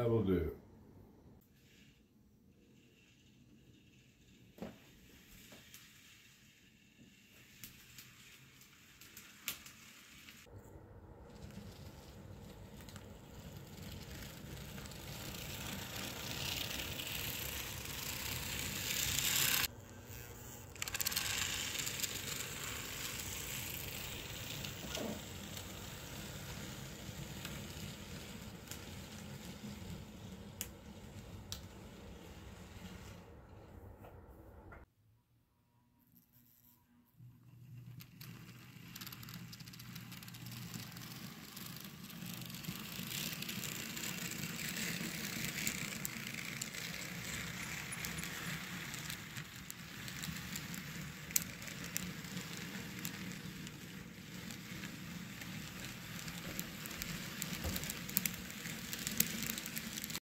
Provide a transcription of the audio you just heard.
that'll do.